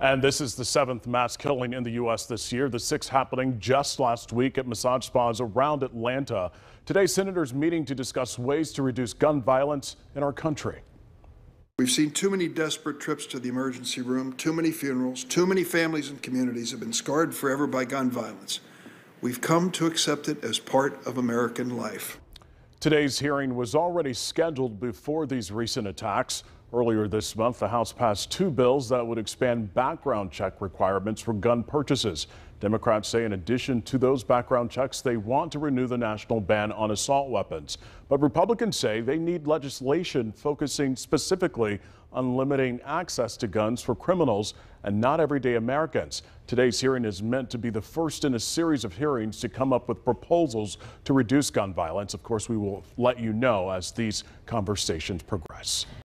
And this is the seventh mass killing in the U.S. this year, the sixth happening just last week at massage spas around Atlanta. Today, senators meeting to discuss ways to reduce gun violence in our country. We've seen too many desperate trips to the emergency room, too many funerals, too many families and communities have been scarred forever by gun violence. We've come to accept it as part of American life. Today's hearing was already scheduled before these recent attacks. Earlier this month, the House passed two bills that would expand background check requirements for gun purchases. Democrats say in addition to those background checks, they want to renew the national ban on assault weapons. But Republicans say they need legislation focusing specifically on limiting access to guns for criminals and not everyday Americans. Today's hearing is meant to be the first in a series of hearings to come up with proposals to reduce gun violence. Of course, we will let you know as these conversations progress.